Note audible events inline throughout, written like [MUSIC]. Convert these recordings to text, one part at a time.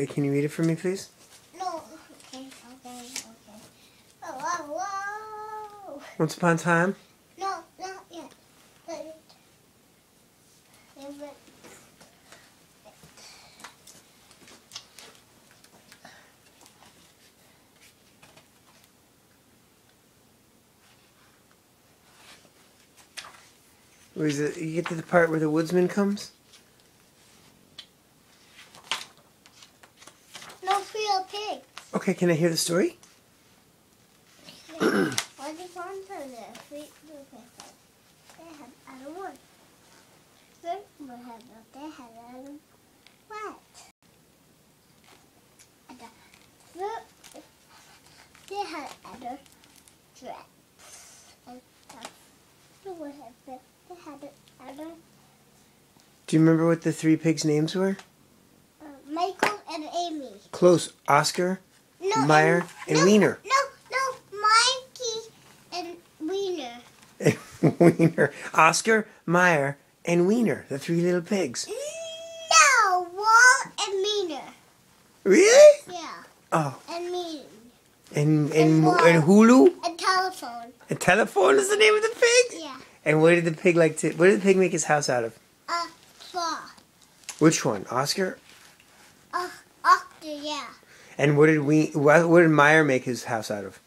Okay, can you read it for me, please? No. Okay, okay, okay. Oh, whoa, whoa. Once upon a time. No, not yet. Leave it. Where is it? You get to the part where the woodsman comes. Real pig. Okay, can I hear the story? what do you want to do? Sweet little pig. They have other wood. They have they have other what? They had other dress and stuff. They would have they had other Do you remember what the three pigs' names were? And Amy. Close. Oscar, No, Meyer, and no, Wiener. No, no, Mikey and Wiener. [LAUGHS] Wiener. Oscar, Meyer, and Wiener, the three little pigs. No, Walt and Wiener. Really? Yeah, Oh, and me. and and And and Hulu. And telephone. A telephone is the name of the pig. Yeah. And what did the pig like to? What did the pig make his house out of? Uh, claw. Which one, Oscar? Yeah. And what did we? What, what did Meyer make his house out of?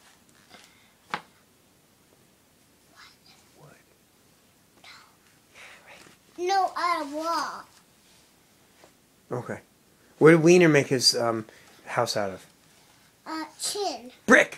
No, out of wall. Okay. What did Wiener make his um, house out of? Uh, tin. Brick.